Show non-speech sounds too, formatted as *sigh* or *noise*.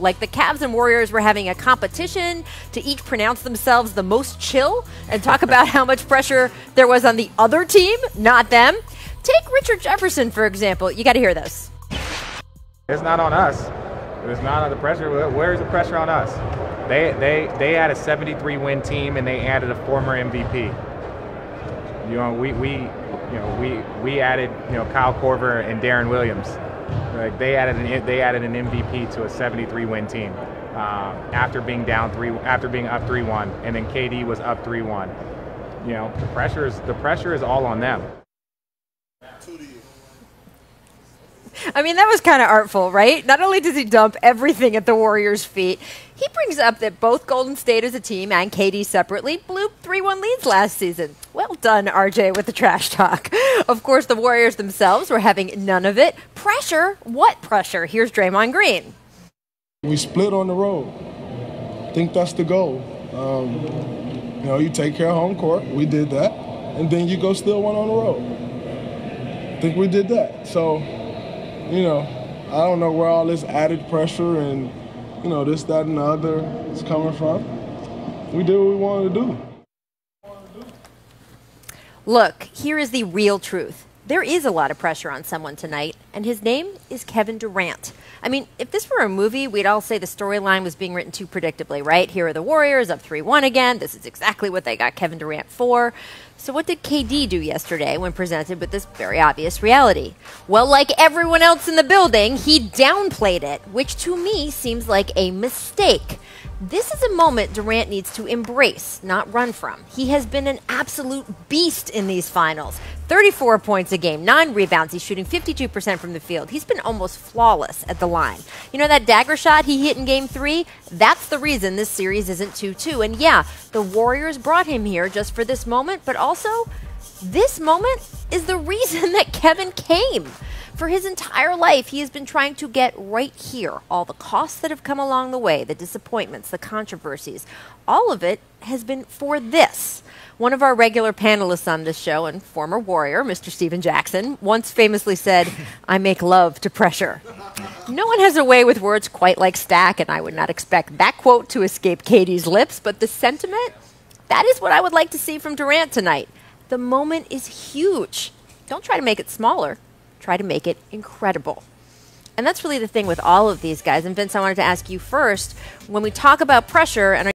Like the Cavs and Warriors were having a competition to each pronounce themselves the most chill and talk about how much pressure there was on the other team, not them. Take Richard Jefferson, for example. You got to hear this. It's not on us. It's not on the pressure. Where's the pressure on us? They, they, they had a 73 win team and they added a former MVP. You know, we, we, you know, we, we added, you know, Kyle Korver and Deron Williams. Like they added an they added an MVP to a 73 win team uh, after being down three after being up three one, and then KD was up three one. You know the pressure is the pressure is all on them. I mean, that was kind of artful, right? Not only does he dump everything at the Warriors' feet, he brings up that both Golden State as a team and KD separately blew 3 1 leads last season. Done, RJ, with the trash talk. Of course, the Warriors themselves were having none of it. Pressure? What pressure? Here's Draymond Green. We split on the road. I think that's the goal. Um, you know, you take care of home court. We did that. And then you go still one on the road. I think we did that. So, you know, I don't know where all this added pressure and, you know, this, that, and the other is coming from. We did what we wanted to do. Look, here is the real truth. There is a lot of pressure on someone tonight, and his name is Kevin Durant. I mean, if this were a movie, we'd all say the storyline was being written too predictably, right? Here are the Warriors up 3 1 again. This is exactly what they got Kevin Durant for. So, what did KD do yesterday when presented with this very obvious reality? Well, like everyone else in the building, he downplayed it, which to me seems like a mistake. This is a moment Durant needs to embrace, not run from. He has been an absolute beast in these finals. 34 points a game, 9 rebounds. He's shooting 52% from the field. He's been almost flawless at the line. You know that dagger shot he hit in game 3? That's the reason this series isn't 2 2. And yeah, the Warriors brought him here just for this moment, but also, this moment is the reason *laughs* that Kevin came. For his entire life, he has been trying to get right here. All the costs that have come along the way, the disappointments, the controversies, all of it has been for this. One of our regular panelists on this show and former warrior, Mr. Stephen Jackson, once famously said, I make love to pressure. No one has a way with words quite like Stack, and I would not expect that quote to escape KD's lips, but the sentiment, that is what I would like to see from Durant tonight. The moment is huge. Don't try to make it smaller try to make it incredible. And that's really the thing with all of these guys. And Vince, I wanted to ask you first when we talk about pressure and